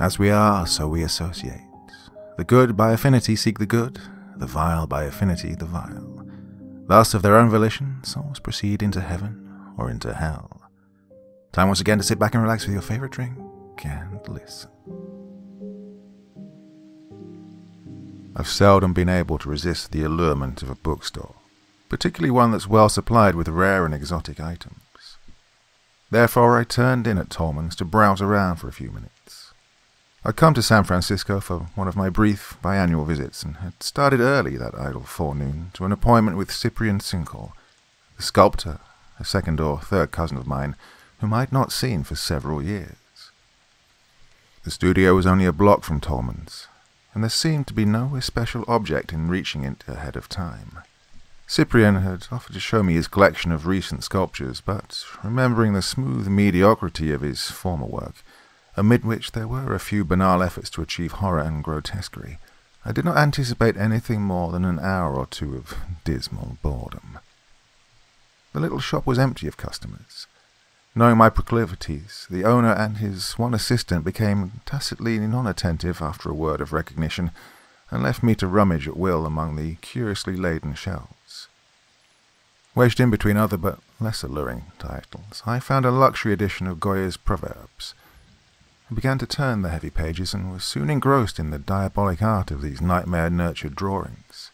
As we are, so we associate. The good by affinity seek the good, the vile by affinity the vile. Thus, of their own volition, souls proceed into heaven or into hell. Time once again to sit back and relax with your favorite drink and listen. I've seldom been able to resist the allurement of a bookstore, particularly one that's well supplied with rare and exotic items. Therefore, I turned in at Tolman's to browse around for a few minutes. I'd come to San Francisco for one of my brief biannual visits and had started early that idle forenoon to an appointment with Cyprian Sincoll, the sculptor, a second or third cousin of mine, whom I'd not seen for several years. The studio was only a block from Tolman's, and there seemed to be no especial object in reaching it ahead of time. Cyprian had offered to show me his collection of recent sculptures, but remembering the smooth mediocrity of his former work, amid which there were a few banal efforts to achieve horror and grotesquerie, I did not anticipate anything more than an hour or two of dismal boredom. The little shop was empty of customers. Knowing my proclivities, the owner and his one assistant became tacitly non-attentive after a word of recognition, and left me to rummage at will among the curiously laden shelves. Wedged in between other but less alluring titles, I found a luxury edition of Goya's Proverbs. I began to turn the heavy pages and was soon engrossed in the diabolic art of these nightmare-nurtured drawings.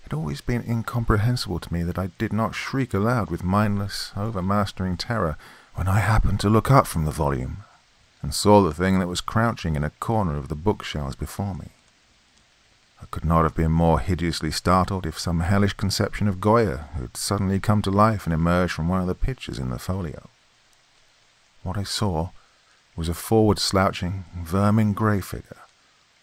It had always been incomprehensible to me that I did not shriek aloud with mindless, overmastering terror when I happened to look up from the volume and saw the thing that was crouching in a corner of the bookshelves before me. I could not have been more hideously startled if some hellish conception of Goya had suddenly come to life and emerged from one of the pictures in the folio. What I saw was a forward-slouching, vermin-grey figure,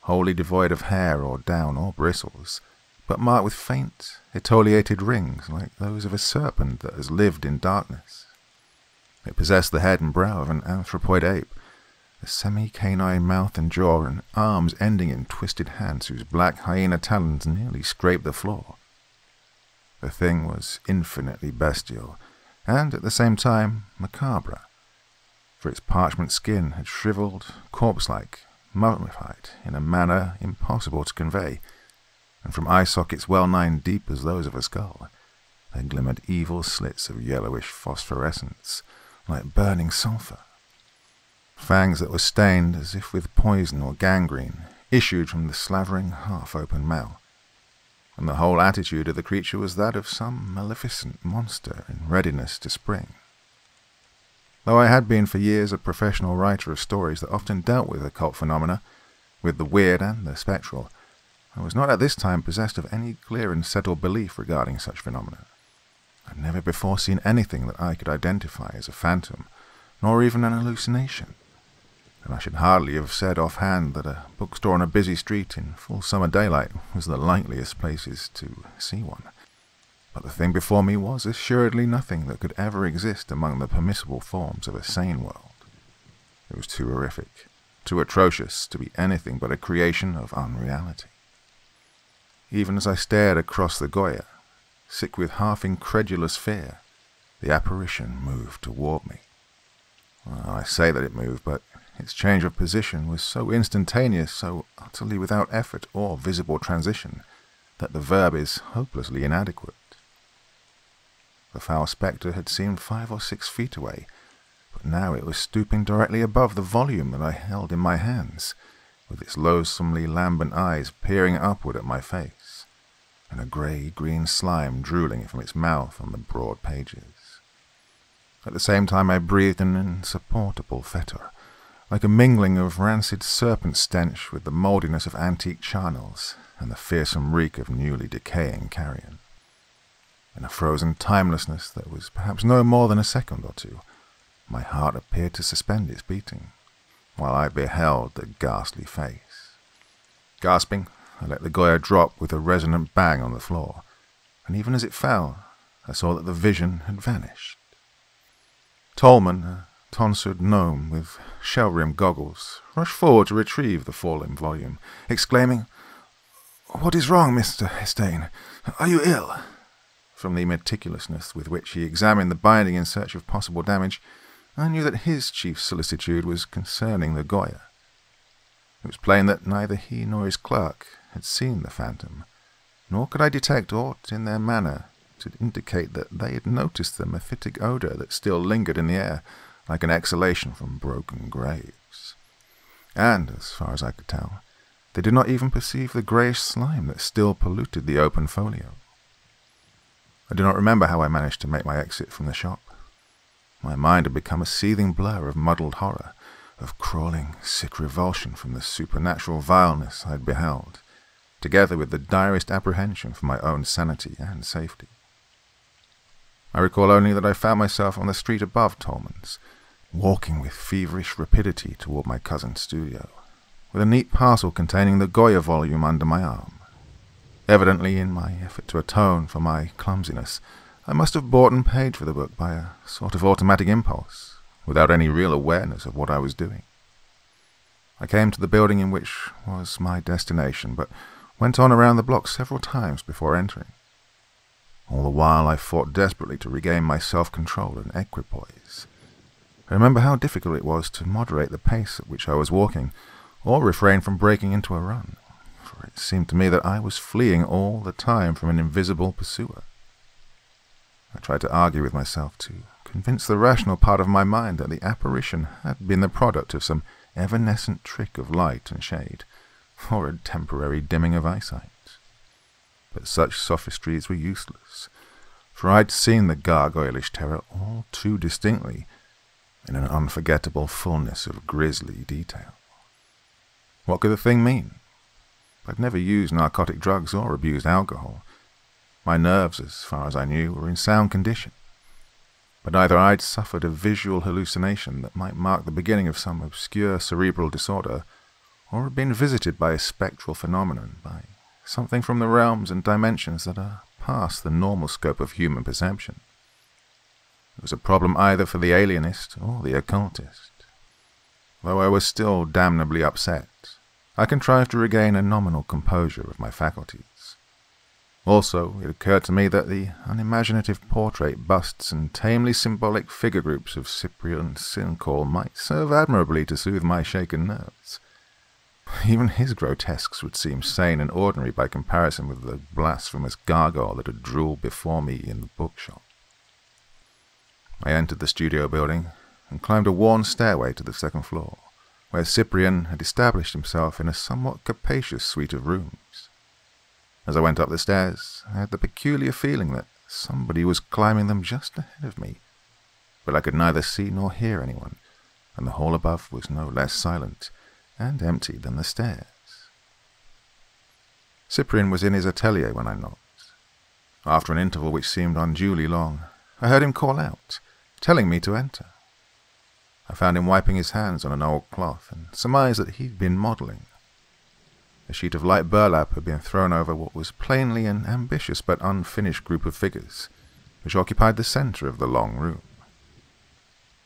wholly devoid of hair or down or bristles, but marked with faint, etiolated rings like those of a serpent that has lived in darkness. It possessed the head and brow of an anthropoid ape, a semi-canine mouth and jaw, and arms ending in twisted hands whose black hyena talons nearly scraped the floor. The thing was infinitely bestial, and at the same time macabre, for its parchment skin had shriveled, corpse-like, mummified in a manner impossible to convey, and from eye sockets well-nigh deep as those of a skull, there glimmered evil slits of yellowish phosphorescence, like burning sulphur. Fangs that were stained as if with poison or gangrene issued from the slavering, half-open mouth, and the whole attitude of the creature was that of some maleficent monster in readiness to spring. Though I had been for years a professional writer of stories that often dealt with occult phenomena, with the weird and the spectral, I was not at this time possessed of any clear and settled belief regarding such phenomena. I had never before seen anything that I could identify as a phantom, nor even an hallucination and I should hardly have said offhand that a bookstore on a busy street in full summer daylight was the likeliest places to see one. But the thing before me was assuredly nothing that could ever exist among the permissible forms of a sane world. It was too horrific, too atrocious to be anything but a creation of unreality. Even as I stared across the Goya, sick with half incredulous fear, the apparition moved toward me. Well, I say that it moved, but its change of position was so instantaneous, so utterly without effort or visible transition, that the verb is hopelessly inadequate. The foul spectre had seemed five or six feet away, but now it was stooping directly above the volume that I held in my hands, with its loathsomely lambent eyes peering upward at my face, and a grey-green slime drooling from its mouth on the broad pages. At the same time I breathed an insupportable fetor, like a mingling of rancid serpent stench with the mouldiness of antique charnels and the fearsome reek of newly decaying carrion. In a frozen timelessness that was perhaps no more than a second or two, my heart appeared to suspend its beating, while I beheld the ghastly face. Gasping, I let the Goya drop with a resonant bang on the floor, and even as it fell, I saw that the vision had vanished. Tolman, a tonsured gnome with shell-rimmed goggles rushed forward to retrieve the fallen volume, exclaiming, What is wrong, Mr. Hastane? Are you ill? From the meticulousness with which he examined the binding in search of possible damage, I knew that his chief solicitude was concerning the Goya. It was plain that neither he nor his clerk had seen the phantom, nor could I detect aught in their manner to indicate that they had noticed the mephitic odour that still lingered in the air, like an exhalation from broken graves. And, as far as I could tell, they did not even perceive the greyish slime that still polluted the open folio. I do not remember how I managed to make my exit from the shop. My mind had become a seething blur of muddled horror, of crawling, sick revulsion from the supernatural vileness I had beheld, together with the direst apprehension for my own sanity and safety. I recall only that I found myself on the street above Tolman's, walking with feverish rapidity toward my cousin's studio, with a neat parcel containing the Goya volume under my arm. Evidently, in my effort to atone for my clumsiness, I must have bought and paid for the book by a sort of automatic impulse, without any real awareness of what I was doing. I came to the building in which was my destination, but went on around the block several times before entering. All the while I fought desperately to regain my self-control and equipoise. I remember how difficult it was to moderate the pace at which I was walking, or refrain from breaking into a run, for it seemed to me that I was fleeing all the time from an invisible pursuer. I tried to argue with myself to convince the rational part of my mind that the apparition had been the product of some evanescent trick of light and shade, or a temporary dimming of eyesight but such sophistries were useless, for I'd seen the gargoylish terror all too distinctly in an unforgettable fullness of grisly detail. What could the thing mean? I'd never used narcotic drugs or abused alcohol. My nerves, as far as I knew, were in sound condition. But either I'd suffered a visual hallucination that might mark the beginning of some obscure cerebral disorder, or had been visited by a spectral phenomenon, by something from the realms and dimensions that are past the normal scope of human perception. It was a problem either for the alienist or the occultist. Though I was still damnably upset, I contrived to regain a nominal composure of my faculties. Also, it occurred to me that the unimaginative portrait busts and tamely symbolic figure groups of Cyprian Sincoll might serve admirably to soothe my shaken nerves. Even his grotesques would seem sane and ordinary by comparison with the blasphemous gargoyle that had drooled before me in the bookshop. I entered the studio building and climbed a worn stairway to the second floor, where Cyprian had established himself in a somewhat capacious suite of rooms. As I went up the stairs, I had the peculiar feeling that somebody was climbing them just ahead of me, but I could neither see nor hear anyone, and the hall above was no less silent and empty than the stairs. Cyprian was in his atelier when I knocked. After an interval which seemed unduly long, I heard him call out, telling me to enter. I found him wiping his hands on an old cloth and surmised that he'd been modelling. A sheet of light burlap had been thrown over what was plainly an ambitious but unfinished group of figures, which occupied the centre of the long room.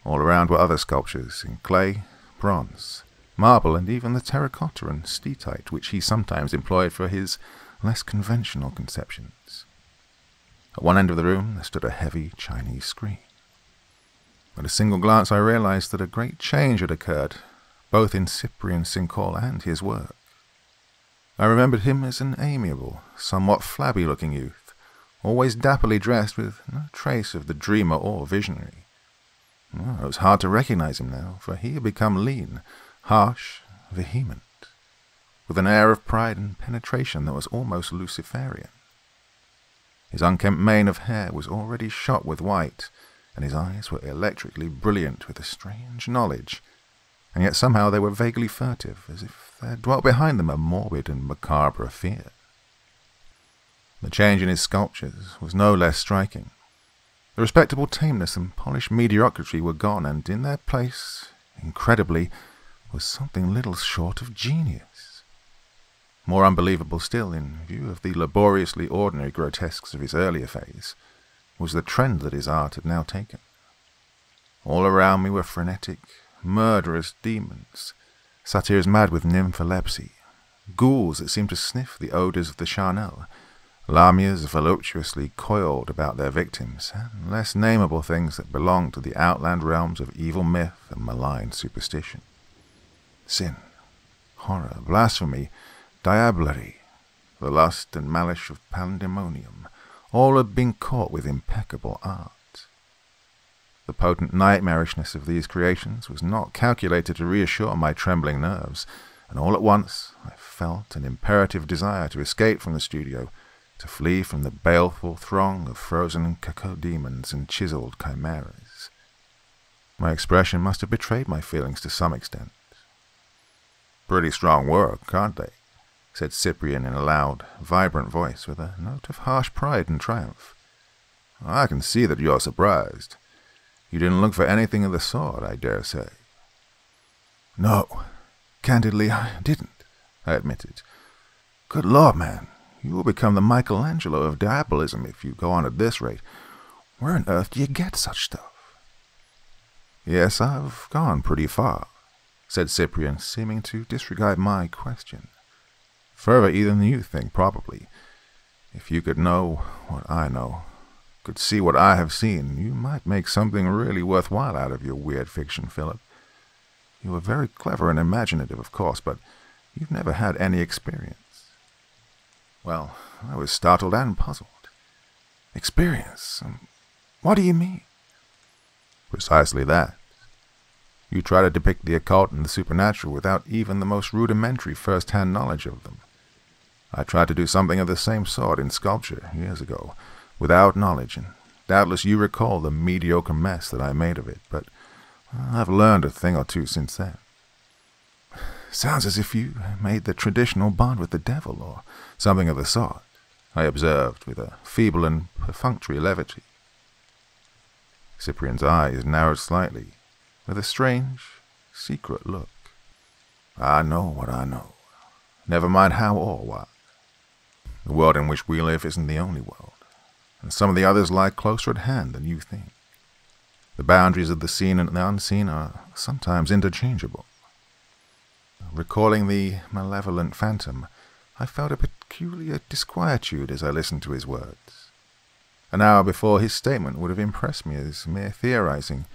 All around were other sculptures in clay, bronze, marble, and even the terracotta and steatite which he sometimes employed for his less conventional conceptions. At one end of the room there stood a heavy Chinese screen. At a single glance I realized that a great change had occurred, both in Cyprian Sincoll and his work. I remembered him as an amiable, somewhat flabby-looking youth, always dapperly dressed with no trace of the dreamer or visionary. Oh, it was hard to recognize him now, for he had become lean, harsh, vehement, with an air of pride and penetration that was almost Luciferian. His unkempt mane of hair was already shot with white, and his eyes were electrically brilliant with a strange knowledge, and yet somehow they were vaguely furtive, as if there dwelt behind them a morbid and macabre fear. The change in his sculptures was no less striking. The respectable tameness and polished mediocrity were gone, and in their place, incredibly, was something little short of genius. More unbelievable still, in view of the laboriously ordinary grotesques of his earlier phase, was the trend that his art had now taken. All around me were frenetic, murderous demons, satyrs mad with nympholepsy, ghouls that seemed to sniff the odours of the charnel, lamias voluptuously coiled about their victims, and less nameable things that belonged to the outland realms of evil myth and malign superstition sin, horror, blasphemy, diablerie, the lust and malice of pandemonium, all had been caught with impeccable art. The potent nightmarishness of these creations was not calculated to reassure my trembling nerves, and all at once I felt an imperative desire to escape from the studio, to flee from the baleful throng of frozen cacodemons and chiseled chimeras. My expression must have betrayed my feelings to some extent. Pretty strong work, aren't they? Said Cyprian in a loud, vibrant voice with a note of harsh pride and triumph. I can see that you're surprised. You didn't look for anything of the sort, I dare say. No, candidly, I didn't, I admitted. Good Lord, man, you will become the Michelangelo of diabolism if you go on at this rate. Where on earth do you get such stuff? Yes, I've gone pretty far, said Cyprian, seeming to disregard my question. Further even than you think, probably. If you could know what I know, could see what I have seen, you might make something really worthwhile out of your weird fiction, Philip. You are very clever and imaginative, of course, but you've never had any experience. Well, I was startled and puzzled. Experience? Um, what do you mean? Precisely that. You try to depict the occult and the supernatural without even the most rudimentary first-hand knowledge of them. I tried to do something of the same sort in sculpture years ago, without knowledge, and doubtless you recall the mediocre mess that I made of it, but I've learned a thing or two since then. Sounds as if you made the traditional bond with the devil, or something of the sort, I observed with a feeble and perfunctory levity. Cyprian's eyes narrowed slightly, with a strange, secret look. I know what I know. Never mind how or what. The world in which we live isn't the only world and some of the others lie closer at hand than you think. The boundaries of the seen and the unseen are sometimes interchangeable. Recalling the malevolent phantom, I felt a peculiar disquietude as I listened to his words. An hour before, his statement would have impressed me as mere theorizing,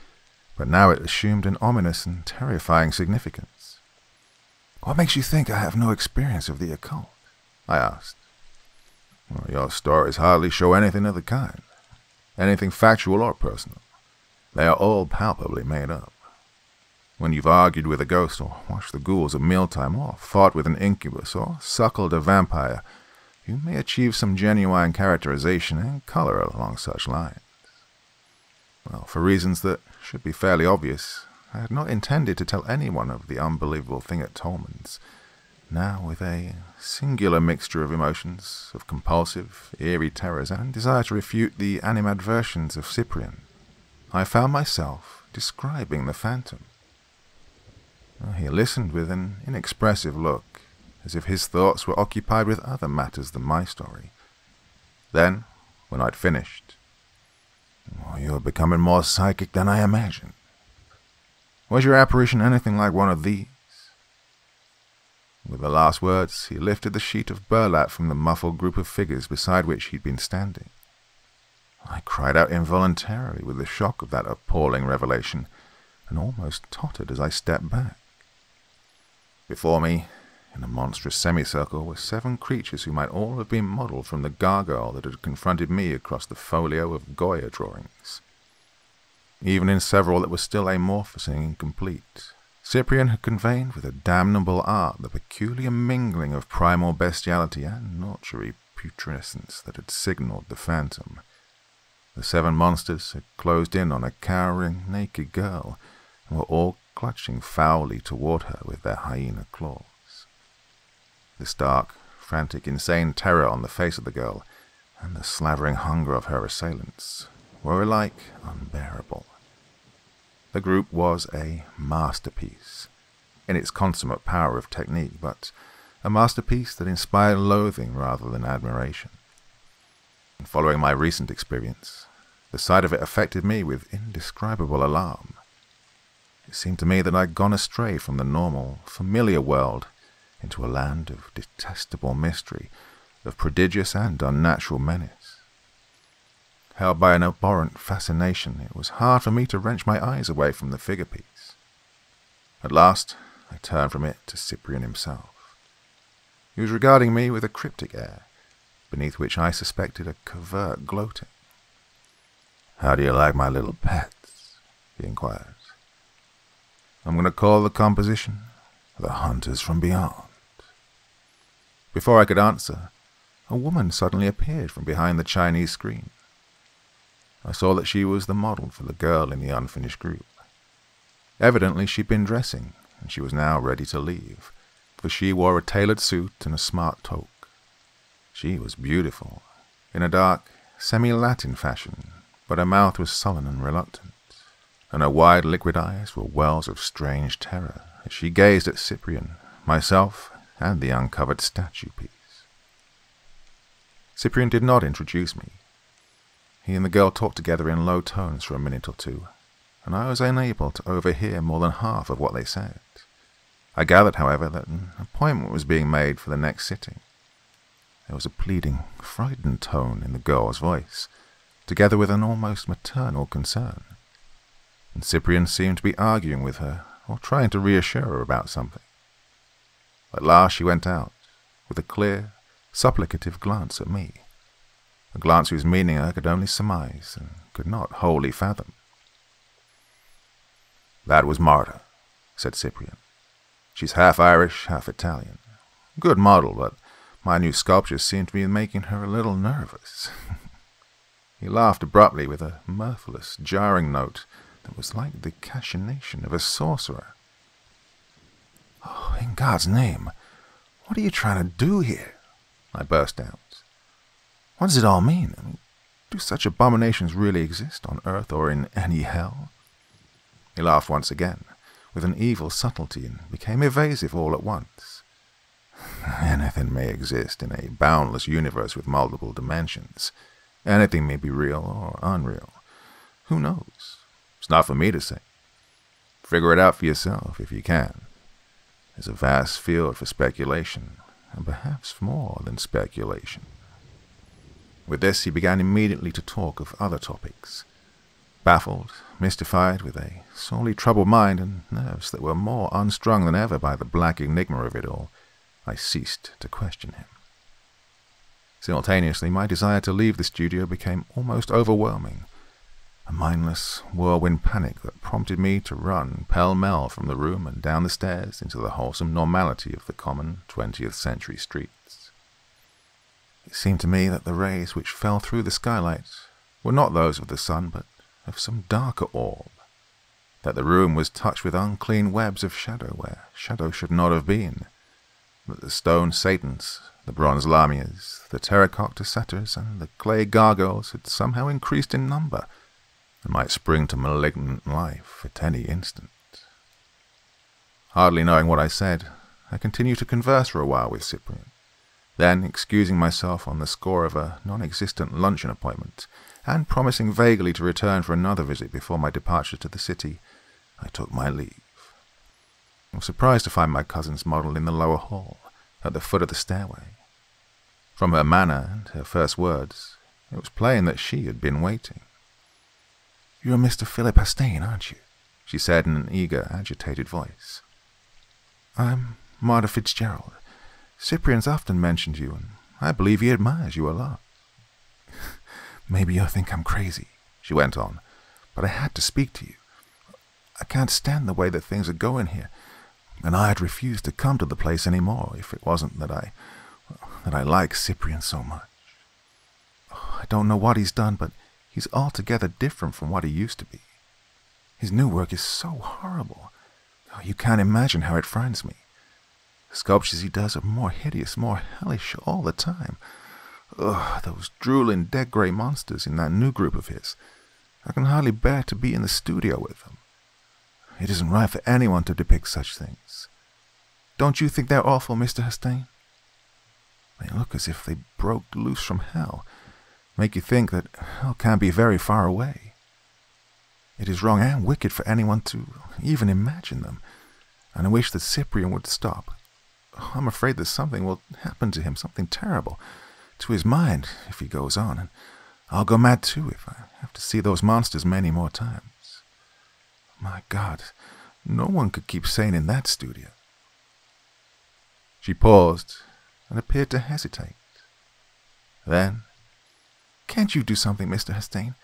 but now it assumed an ominous and terrifying significance. What makes you think I have no experience of the occult? I asked. Well, your stories hardly show anything of the kind, anything factual or personal. They are all palpably made up. When you've argued with a ghost, or watched the ghouls at mealtime, or fought with an incubus, or suckled a vampire, you may achieve some genuine characterization and color along such lines. Well, for reasons that should be fairly obvious, I had not intended to tell anyone of the unbelievable thing at Tolman's, now with a singular mixture of emotions, of compulsive, eerie terrors, and desire to refute the animadversions of Cyprian, I found myself describing the phantom. He listened with an inexpressive look, as if his thoughts were occupied with other matters than my story. Then, when I'd finished, oh, You're becoming more psychic than I imagined. Was your apparition anything like one of these? With the last words, he lifted the sheet of burlap from the muffled group of figures beside which he'd been standing. I cried out involuntarily with the shock of that appalling revelation, and almost tottered as I stepped back. Before me, in a monstrous semicircle, were seven creatures who might all have been modelled from the gargoyle that had confronted me across the folio of Goya drawings. Even in several that were still amorphous and incomplete, Cyprian had conveyed with a damnable art the peculiar mingling of primal bestiality and nurtury putrescence that had signalled the phantom. The seven monsters had closed in on a cowering, naked girl, and were all clutching foully toward her with their hyena claws. The stark, frantic, insane terror on the face of the girl, and the slavering hunger of her assailants, were alike unbearable. The group was a masterpiece in its consummate power of technique, but a masterpiece that inspired loathing rather than admiration. following my recent experience, the sight of it affected me with indescribable alarm. It seemed to me that I'd gone astray from the normal, familiar world into a land of detestable mystery, of prodigious and unnatural menace. Held by an abhorrent fascination, it was hard for me to wrench my eyes away from the figure piece. At last, I turned from it to Cyprian himself. He was regarding me with a cryptic air, beneath which I suspected a covert gloating. How do you like my little pets? he inquired. I'm going to call the composition The Hunters from Beyond. Before I could answer, a woman suddenly appeared from behind the Chinese screen. I saw that she was the model for the girl in the unfinished group. Evidently she'd been dressing, and she was now ready to leave for she wore a tailored suit and a smart toque. She was beautiful, in a dark, semi-Latin fashion, but her mouth was sullen and reluctant, and her wide liquid eyes were wells of strange terror as she gazed at Cyprian, myself, and the uncovered statue piece. Cyprian did not introduce me. He and the girl talked together in low tones for a minute or two, and I was unable to overhear more than half of what they said. I gathered, however, that an appointment was being made for the next sitting. There was a pleading, frightened tone in the girl's voice, together with an almost maternal concern. And Cyprian seemed to be arguing with her, or trying to reassure her about something. At last she went out, with a clear, supplicative glance at me, a glance whose meaning I could only surmise and could not wholly fathom. That was Marta, said Cyprian. She's half Irish, half Italian. Good model, but my new sculptures seem to be making her a little nervous. he laughed abruptly with a mirthless, jarring note that was like the cachinnation of a sorcerer. Oh, in God's name, what are you trying to do here? I burst out. What does it all mean? I mean, do such abominations really exist on earth or in any hell? He laughed once again with an evil subtlety and became evasive all at once. Anything may exist in a boundless universe with multiple dimensions. Anything may be real or unreal. Who knows? It's not for me to say. Figure it out for yourself if you can. There's a vast field for speculation, and perhaps more than speculation. With this, he began immediately to talk of other topics. Baffled, mystified, with a sorely troubled mind and nerves that were more unstrung than ever by the black enigma of it all, I ceased to question him. Simultaneously, my desire to leave the studio became almost overwhelming, a mindless whirlwind panic that prompted me to run pell-mell from the room and down the stairs into the wholesome normality of the common twentieth century streets. It seemed to me that the rays which fell through the skylight were not those of the sun, but of some darker orb, that the room was touched with unclean webs of shadow where shadow should not have been, that the stone satans, the bronze lamias, the terracotta satyrs, and the clay gargoyles had somehow increased in number, and might spring to malignant life at any instant. Hardly knowing what I said, I continued to converse for a while with Cyprian. Then, excusing myself on the score of a non-existent luncheon appointment, and promising vaguely to return for another visit before my departure to the city, I took my leave. I was surprised to find my cousin's model in the lower hall, at the foot of the stairway. From her manner and her first words, it was plain that she had been waiting. You're Mr. Philip Hastane, aren't you? she said in an eager, agitated voice. I'm Marta Fitzgerald. Cyprian's often mentioned you, and I believe he admires you a lot. Maybe you'll think I'm crazy, she went on, but I had to speak to you. I can't stand the way that things are going here, and I'd refuse to come to the place any more if it wasn't that I that I like Cyprian so much. I don't know what he's done, but he's altogether different from what he used to be. His new work is so horrible. You can't imagine how it frightens me. Sculptures he does are more hideous, more hellish all the time. Ugh, those drooling dead grey monsters in that new group of his. I can hardly bear to be in the studio with them. It isn't right for anyone to depict such things. Don't you think they're awful, Mr. Hastane? They look as if they broke loose from hell, make you think that hell can't be very far away. It is wrong and wicked for anyone to even imagine them, and I wish that Cyprian would stop. I'm afraid that something will happen to him, something terrible, to his mind if he goes on, and I'll go mad too if I have to see those monsters many more times. My God, no one could keep sane in that studio. She paused and appeared to hesitate. Then, Can't you do something, Mr. Hastane?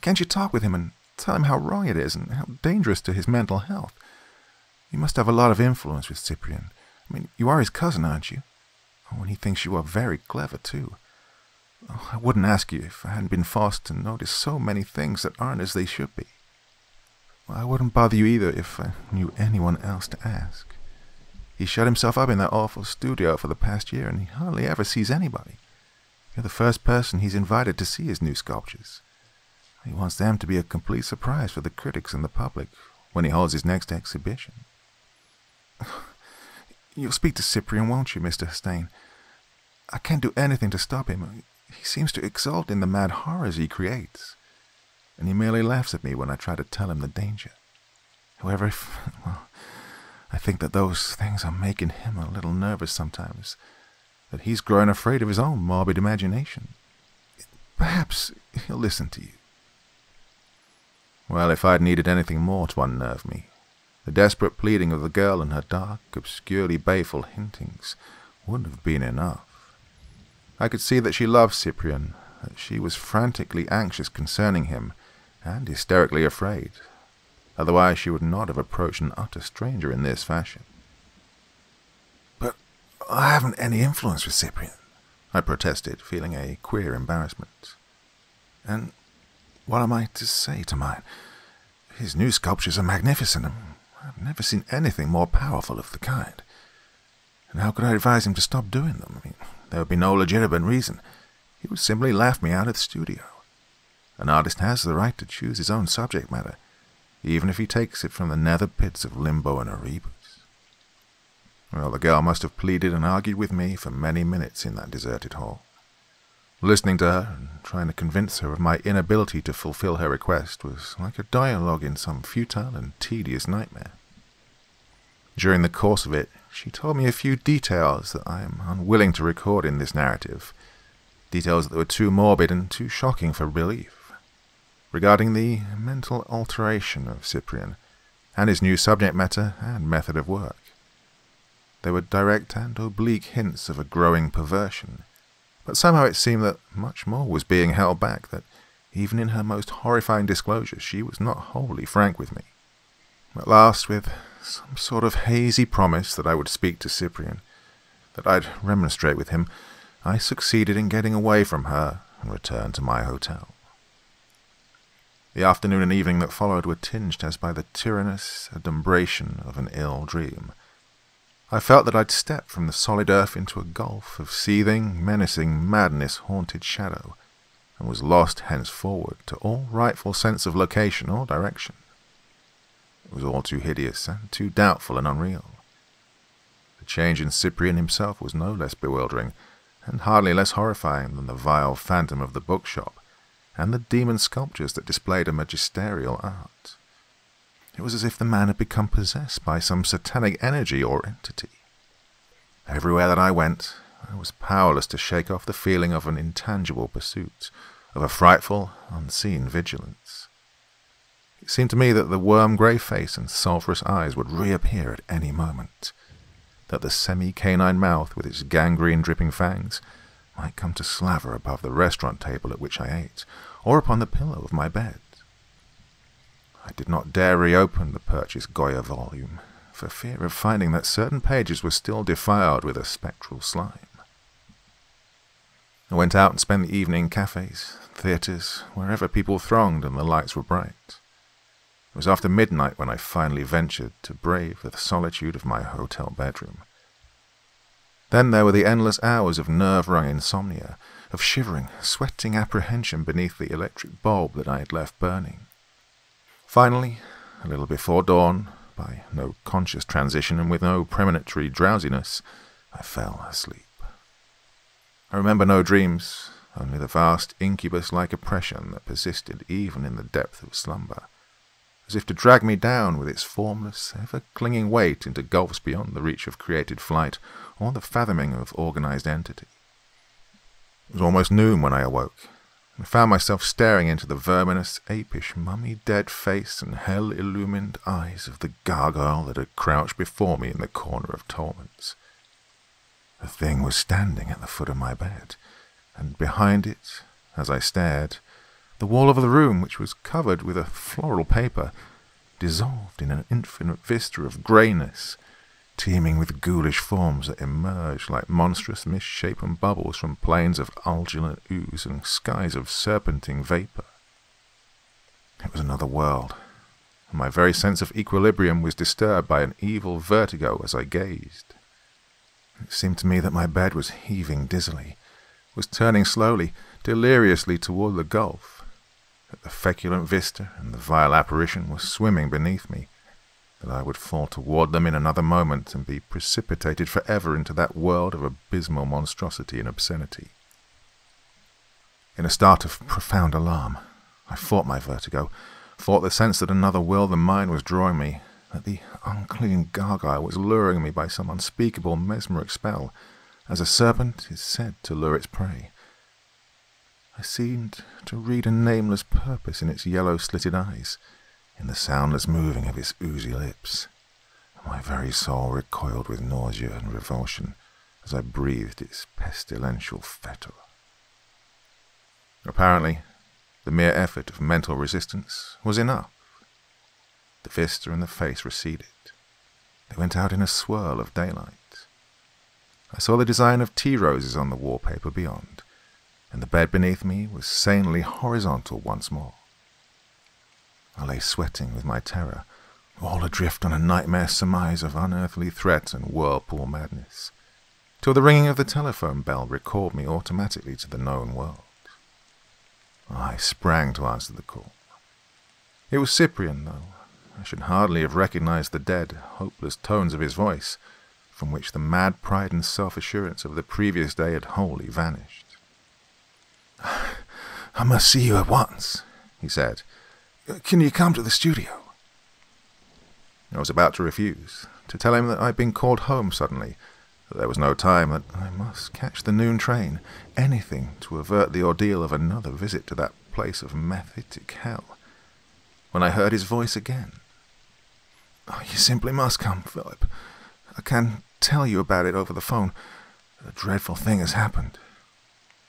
Can't you talk with him and tell him how wrong it is and how dangerous to his mental health? You must have a lot of influence with Cyprian. I mean, you are his cousin, aren't you? Oh, and he thinks you are very clever, too. Oh, I wouldn't ask you if I hadn't been forced to notice so many things that aren't as they should be. Well, I wouldn't bother you either if I knew anyone else to ask. He shut himself up in that awful studio for the past year, and he hardly ever sees anybody. You're the first person he's invited to see his new sculptures. He wants them to be a complete surprise for the critics and the public when he holds his next exhibition. You'll speak to Cyprian, won't you, Mr. Hastane? I can't do anything to stop him. He seems to exult in the mad horrors he creates, and he merely laughs at me when I try to tell him the danger. However, if, well, I think that those things are making him a little nervous sometimes, that he's grown afraid of his own morbid imagination. Perhaps he'll listen to you. Well, if I'd needed anything more to unnerve me, the desperate pleading of the girl and her dark, obscurely baleful hintings wouldn't have been enough. I could see that she loved Cyprian, that she was frantically anxious concerning him, and hysterically afraid. Otherwise she would not have approached an utter stranger in this fashion. But I haven't any influence with Cyprian, I protested, feeling a queer embarrassment. And what am I to say to mine? His new sculptures are magnificent, and I've never seen anything more powerful of the kind. And how could I advise him to stop doing them? I mean, there would be no legitimate reason. He would simply laugh me out of the studio. An artist has the right to choose his own subject matter, even if he takes it from the nether pits of limbo and Erebus. Well, the girl must have pleaded and argued with me for many minutes in that deserted hall. Listening to her and trying to convince her of my inability to fulfill her request was like a dialogue in some futile and tedious nightmare. During the course of it, she told me a few details that I am unwilling to record in this narrative, details that were too morbid and too shocking for belief, regarding the mental alteration of Cyprian, and his new subject matter and method of work. There were direct and oblique hints of a growing perversion, but somehow it seemed that much more was being held back, that even in her most horrifying disclosures she was not wholly frank with me. At last, with some sort of hazy promise that I would speak to Cyprian, that I'd remonstrate with him, I succeeded in getting away from her and returned to my hotel. The afternoon and evening that followed were tinged as by the tyrannous adumbration of an ill dream. I felt that I'd stepped from the solid earth into a gulf of seething, menacing, madness-haunted shadow, and was lost henceforward to all rightful sense of location or direction. It was all too hideous and too doubtful and unreal. The change in Cyprian himself was no less bewildering, and hardly less horrifying than the vile phantom of the bookshop, and the demon sculptures that displayed a magisterial art. It was as if the man had become possessed by some satanic energy or entity. Everywhere that I went, I was powerless to shake off the feeling of an intangible pursuit, of a frightful, unseen vigilance. It seemed to me that the worm-grey face and sulphurous eyes would reappear at any moment, that the semi-canine mouth with its gangrene-dripping fangs might come to slaver above the restaurant table at which I ate, or upon the pillow of my bed. I did not dare reopen the purchased Goya volume, for fear of finding that certain pages were still defiled with a spectral slime. I went out and spent the evening in cafes, theatres, wherever people thronged and the lights were bright. It was after midnight when I finally ventured to brave the solitude of my hotel bedroom. Then there were the endless hours of nerve-wrung insomnia, of shivering, sweating apprehension beneath the electric bulb that I had left burning. Finally, a little before dawn, by no conscious transition and with no premonitory drowsiness, I fell asleep. I remember no dreams, only the vast incubus-like oppression that persisted even in the depth of slumber as if to drag me down with its formless, ever-clinging weight into gulfs beyond the reach of created flight or the fathoming of organized entity. It was almost noon when I awoke, and found myself staring into the verminous, apish, mummy-dead face and hell-illumined eyes of the gargoyle that had crouched before me in the corner of Tolman's. The thing was standing at the foot of my bed, and behind it, as I stared, the wall of the room, which was covered with a floral paper, dissolved in an infinite vista of greyness, teeming with ghoulish forms that emerged like monstrous misshapen bubbles from plains of ulgulant ooze and skies of serpentine vapour. It was another world, and my very sense of equilibrium was disturbed by an evil vertigo as I gazed. It seemed to me that my bed was heaving dizzily, was turning slowly, deliriously toward the gulf, that the feculent vista and the vile apparition were swimming beneath me, that I would fall toward them in another moment and be precipitated forever into that world of abysmal monstrosity and obscenity. In a start of profound alarm, I fought my vertigo, fought the sense that another world than mine was drawing me, that the unclean gargoyle was luring me by some unspeakable mesmeric spell, as a serpent is said to lure its prey. I seemed to read a nameless purpose in its yellow slitted eyes, in the soundless moving of its oozy lips. My very soul recoiled with nausea and revulsion as I breathed its pestilential fetor. Apparently, the mere effort of mental resistance was enough. The vista and the face receded. They went out in a swirl of daylight. I saw the design of tea roses on the wallpaper beyond, and the bed beneath me was sanely horizontal once more. I lay sweating with my terror, all adrift on a nightmare surmise of unearthly threat and whirlpool madness, till the ringing of the telephone bell recalled me automatically to the known world. I sprang to answer the call. It was Cyprian, though. I should hardly have recognized the dead, hopeless tones of his voice, from which the mad pride and self-assurance of the previous day had wholly vanished. I must see you at once, he said. Uh, can you come to the studio? I was about to refuse, to tell him that I'd been called home suddenly, that there was no time, that I must catch the noon train, anything to avert the ordeal of another visit to that place of mephitic hell, when I heard his voice again. Oh, you simply must come, Philip. I can tell you about it over the phone. A dreadful thing has happened.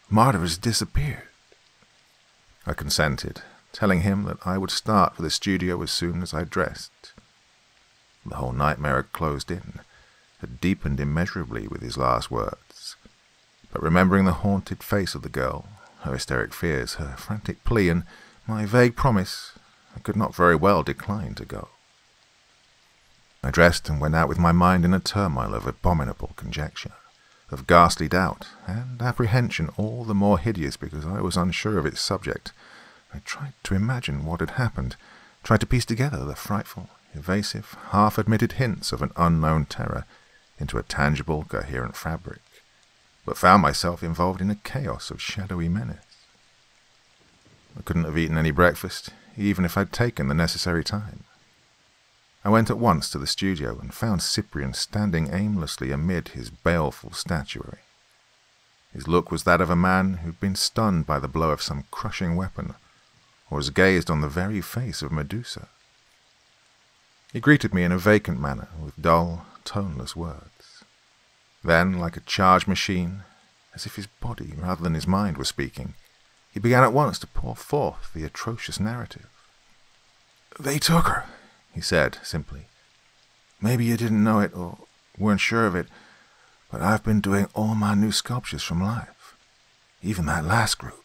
Marta has disappeared. I consented, telling him that I would start for the studio as soon as I dressed. The whole nightmare had closed in, had deepened immeasurably with his last words. But remembering the haunted face of the girl, her hysteric fears, her frantic plea, and my vague promise, I could not very well decline to go. I dressed and went out with my mind in a turmoil of abominable conjecture, of ghastly doubt, and apprehension all the more hideous because I was unsure of its subject. I tried to imagine what had happened, tried to piece together the frightful, evasive, half-admitted hints of an unknown terror into a tangible, coherent fabric, but found myself involved in a chaos of shadowy menace. I couldn't have eaten any breakfast, even if I'd taken the necessary time. I went at once to the studio and found Cyprian standing aimlessly amid his baleful statuary. His look was that of a man who'd been stunned by the blow of some crushing weapon, has gazed on the very face of Medusa. He greeted me in a vacant manner, with dull, toneless words. Then, like a charged machine, as if his body rather than his mind were speaking, he began at once to pour forth the atrocious narrative. They took her, he said simply. Maybe you didn't know it or weren't sure of it, but I've been doing all my new sculptures from life, even that last group.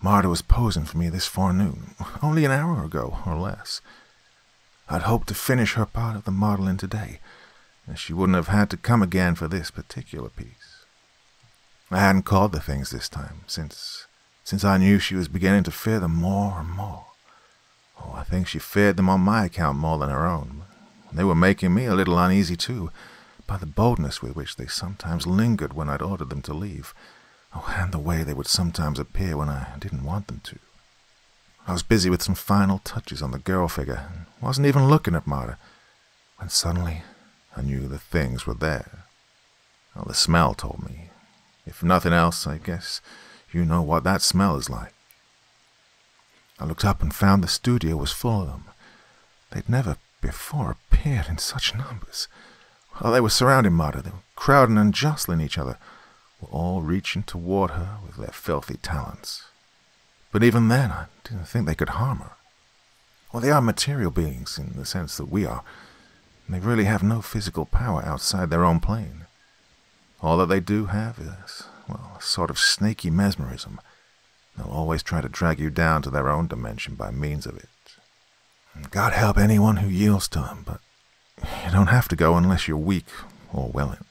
Marta was posing for me this forenoon, only an hour ago or less. I'd hoped to finish her part of the modeling today, and she wouldn't have had to come again for this particular piece. I hadn't called the things this time, since since I knew she was beginning to fear them more and more. Oh, I think she feared them on my account more than her own. They were making me a little uneasy, too, by the boldness with which they sometimes lingered when I'd ordered them to leave. Oh, and the way they would sometimes appear when I didn't want them to. I was busy with some final touches on the girl figure, and wasn't even looking at Marta, when suddenly I knew the things were there. Well, the smell told me. If nothing else, I guess you know what that smell is like. I looked up and found the studio was full of them. They'd never before appeared in such numbers. While they were surrounding Marta, they were crowding and jostling each other, were all reaching toward her with their filthy talons. But even then, I didn't think they could harm her. Well, they are material beings in the sense that we are. They really have no physical power outside their own plane. All that they do have is, well, a sort of snaky mesmerism. They'll always try to drag you down to their own dimension by means of it. God help anyone who yields to them, but you don't have to go unless you're weak or willing.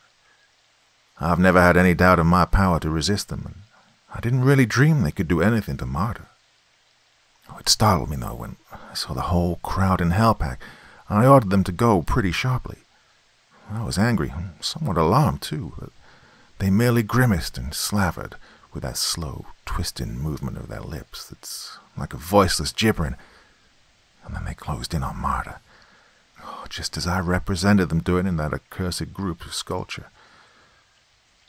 I've never had any doubt of my power to resist them, and I didn't really dream they could do anything to Marta. Oh, it startled me, though, when I saw the whole crowd in Hellpack, and I ordered them to go pretty sharply. I was angry, somewhat alarmed, too, but they merely grimaced and slavered with that slow, twisting movement of their lips that's like a voiceless gibbering, and then they closed in on Marta, oh, just as I represented them doing in that accursed group of sculpture.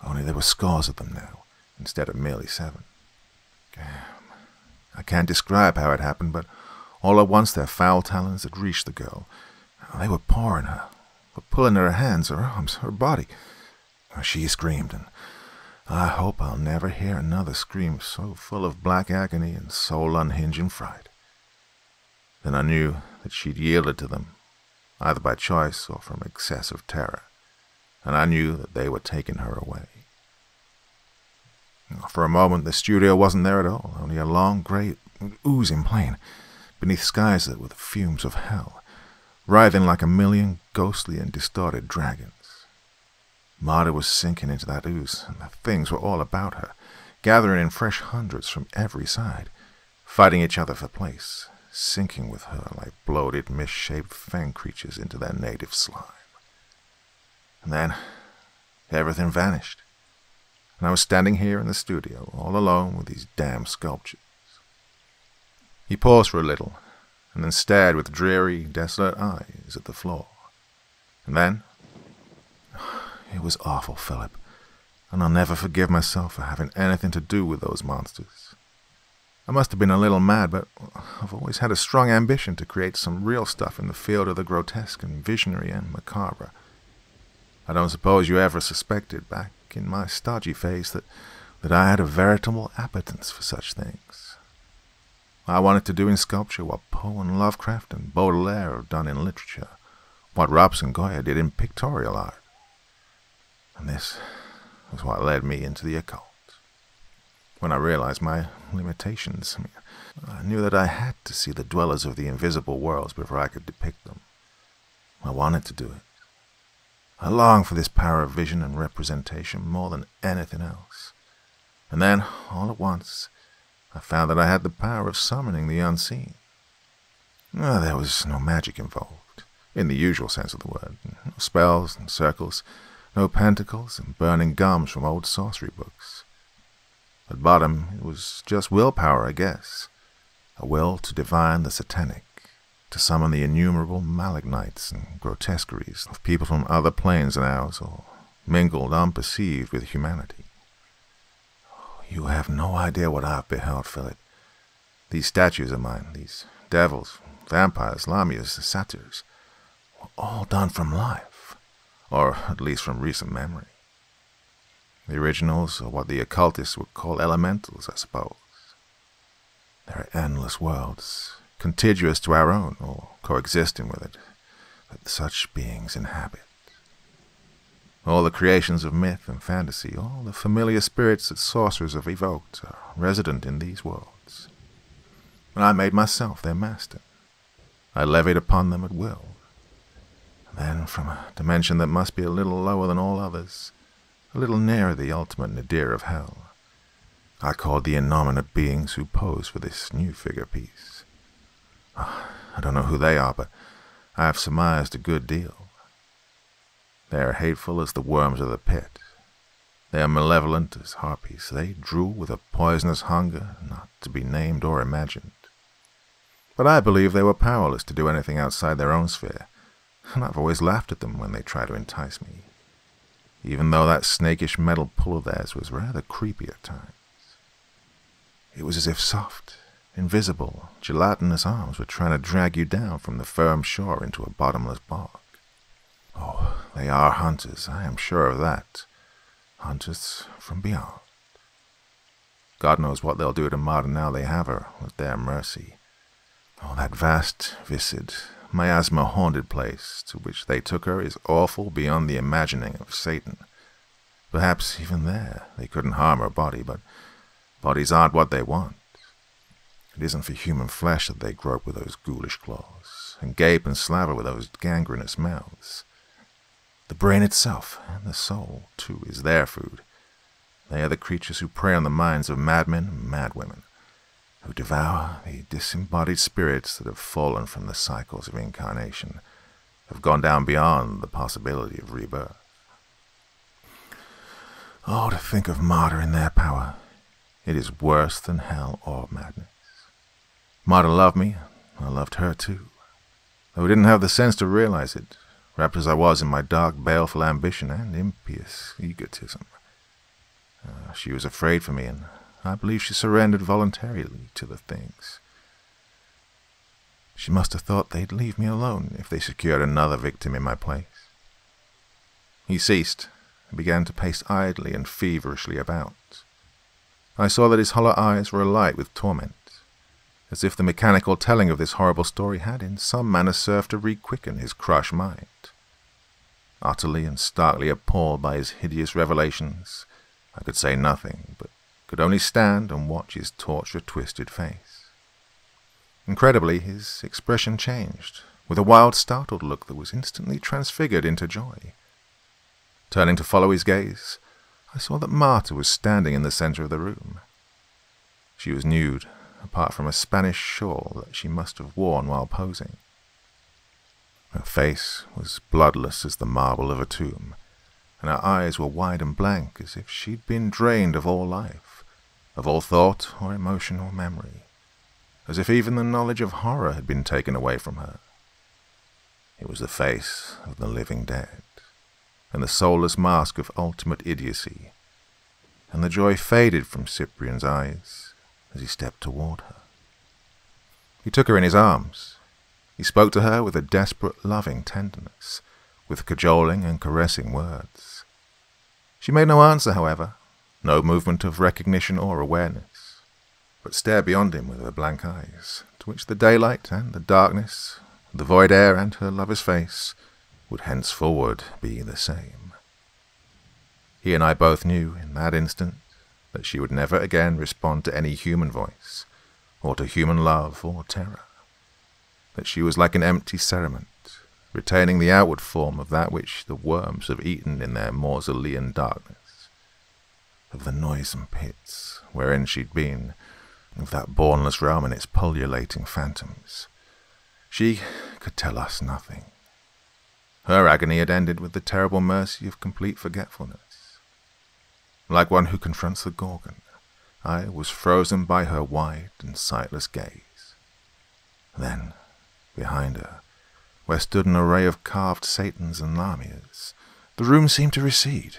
Only there were scores of them now, instead of merely seven. I can't describe how it happened, but all at once their foul talons had reached the girl. They were pawing her, were pulling her hands, her arms, her body. Uh, she screamed, and I hope I'll never hear another scream so full of black agony and soul unhinging fright. Then I knew that she'd yielded to them, either by choice or from excessive terror, and I knew that they were taking her away. For a moment, the studio wasn't there at all, only a long, grey, oozing plain, beneath skies that were the fumes of hell, writhing like a million ghostly and distorted dragons. Marta was sinking into that ooze, and the things were all about her, gathering in fresh hundreds from every side, fighting each other for place, sinking with her like bloated, misshaped fang creatures into their native slime. And then everything vanished and I was standing here in the studio, all alone with these damn sculptures. He paused for a little, and then stared with dreary, desolate eyes at the floor. And then, it was awful, Philip, and I'll never forgive myself for having anything to do with those monsters. I must have been a little mad, but I've always had a strong ambition to create some real stuff in the field of the grotesque and visionary and macabre. I don't suppose you ever suspected back in my stodgy phase that, that I had a veritable appetence for such things. I wanted to do in sculpture what Poe and Lovecraft and Baudelaire have done in literature, what Rops and Goya did in pictorial art. And this was what led me into the occult. When I realized my limitations, I, mean, I knew that I had to see the dwellers of the invisible worlds before I could depict them. I wanted to do it. I longed for this power of vision and representation more than anything else. And then, all at once, I found that I had the power of summoning the unseen. Oh, there was no magic involved, in the usual sense of the word. No spells and circles, no pentacles and burning gums from old sorcery books. At bottom, it was just willpower, I guess. A will to divine the satanic to summon the innumerable malignites and grotesqueries of people from other planes than ours, or mingled unperceived with humanity. You have no idea what I've beheld, Philip. These statues of mine, these devils, vampires, lamias, satyrs, were all done from life, or at least from recent memory. The originals are what the occultists would call elementals, I suppose. There are endless worlds, contiguous to our own, or coexisting with it, that such beings inhabit. All the creations of myth and fantasy, all the familiar spirits that sorcerers have evoked, are resident in these worlds. And I made myself their master. I levied upon them at will. And then, from a dimension that must be a little lower than all others, a little nearer the ultimate nadir of hell, I called the innominate beings who pose for this new figure piece. I don't know who they are, but I have surmised a good deal. They are hateful as the worms of the pit. They are malevolent as harpies. They drool with a poisonous hunger not to be named or imagined. But I believe they were powerless to do anything outside their own sphere, and I've always laughed at them when they try to entice me, even though that snakish metal pull of theirs was rather creepy at times. It was as if soft, Invisible, gelatinous arms were trying to drag you down from the firm shore into a bottomless bog. Oh, they are hunters, I am sure of that. Hunters from beyond. God knows what they'll do to Marta now they have her at their mercy. Oh, that vast, viscid, miasma-haunted place to which they took her is awful beyond the imagining of Satan. Perhaps even there they couldn't harm her body, but bodies aren't what they want. It isn't for human flesh that they grope with those ghoulish claws, and gape and slaver with those gangrenous mouths. The brain itself, and the soul, too, is their food. They are the creatures who prey on the minds of madmen and madwomen, who devour the disembodied spirits that have fallen from the cycles of incarnation, have gone down beyond the possibility of rebirth. Oh, to think of Marta in their power. It is worse than hell or madness. Marta loved me, I loved her too. Though I didn't have the sense to realize it, wrapped as I was in my dark, baleful ambition and impious egotism. Uh, she was afraid for me, and I believe she surrendered voluntarily to the things. She must have thought they'd leave me alone if they secured another victim in my place. He ceased and began to pace idly and feverishly about. I saw that his hollow eyes were alight with torment, as if the mechanical telling of this horrible story had in some manner served to re-quicken his crushed mind. Utterly and starkly appalled by his hideous revelations, I could say nothing, but could only stand and watch his torture-twisted face. Incredibly, his expression changed, with a wild, startled look that was instantly transfigured into joy. Turning to follow his gaze, I saw that Marta was standing in the center of the room. She was nude, apart from a Spanish shawl that she must have worn while posing. Her face was bloodless as the marble of a tomb, and her eyes were wide and blank as if she'd been drained of all life, of all thought or emotion or memory, as if even the knowledge of horror had been taken away from her. It was the face of the living dead, and the soulless mask of ultimate idiocy, and the joy faded from Cyprian's eyes as he stepped toward her. He took her in his arms. He spoke to her with a desperate, loving tenderness, with cajoling and caressing words. She made no answer, however, no movement of recognition or awareness, but stared beyond him with her blank eyes, to which the daylight and the darkness, the void air and her lover's face would henceforward be the same. He and I both knew in that instant that she would never again respond to any human voice, or to human love or terror, that she was like an empty cerement, retaining the outward form of that which the worms have eaten in their mausolean darkness, of the noisome pits wherein she'd been, of that bournless realm and its pullulating phantoms. She could tell us nothing. Her agony had ended with the terrible mercy of complete forgetfulness. Like one who confronts the Gorgon, I was frozen by her wide and sightless gaze. Then, behind her, where stood an array of carved Satans and Lamias, the room seemed to recede.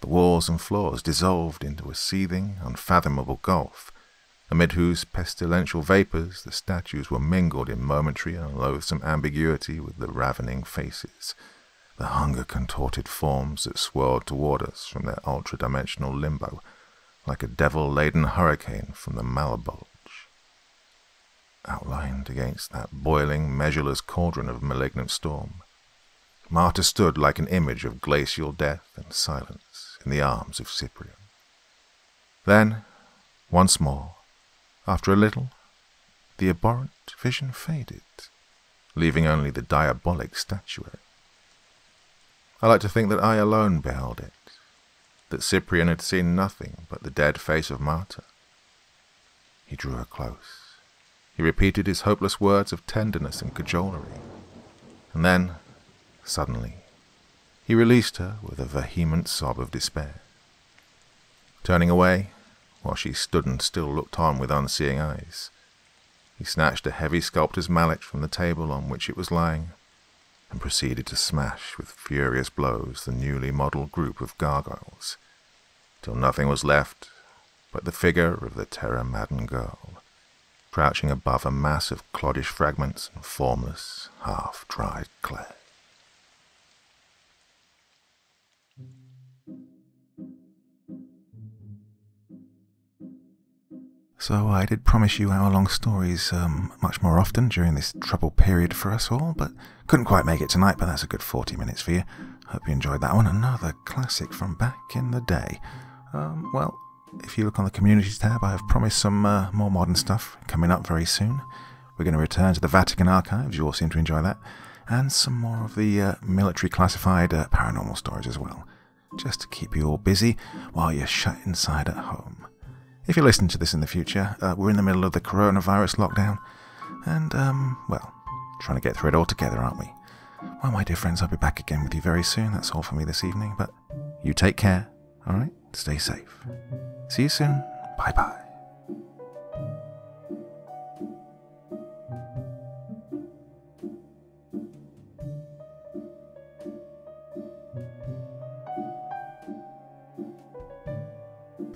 The walls and floors dissolved into a seething, unfathomable gulf, amid whose pestilential vapors the statues were mingled in momentary and loathsome ambiguity with the ravening faces, the hunger-contorted forms that swirled toward us from their ultra-dimensional limbo, like a devil-laden hurricane from the Malebolge outlined against that boiling, measureless cauldron of malignant storm. Marta stood like an image of glacial death and silence in the arms of Cyprian. Then, once more, after a little, the abhorrent vision faded, leaving only the diabolic statuary. I like to think that I alone beheld it, that Cyprian had seen nothing but the dead face of Marta. He drew her close. He repeated his hopeless words of tenderness and cajolery. And then, suddenly, he released her with a vehement sob of despair. Turning away, while she stood and still looked on with unseeing eyes, he snatched a heavy sculptor's mallet from the table on which it was lying, and proceeded to smash with furious blows the newly modelled group of gargoyles, till nothing was left but the figure of the terror-maddened girl crouching above a mass of cloddish fragments and formless, half-dried clay. So I did promise you hour-long stories um, much more often during this troubled period for us all, but couldn't quite make it tonight, but that's a good 40 minutes for you. Hope you enjoyed that one. Another classic from back in the day. Um, well, if you look on the communities tab, I have promised some uh, more modern stuff coming up very soon. We're going to return to the Vatican archives, you all seem to enjoy that, and some more of the uh, military classified uh, paranormal stories as well, just to keep you all busy while you're shut inside at home. If you listen to this in the future, uh, we're in the middle of the coronavirus lockdown, and, um, well, trying to get through it all together, aren't we? Well, my dear friends, I'll be back again with you very soon. That's all for me this evening, but you take care, alright? Stay safe. See you soon. Bye bye.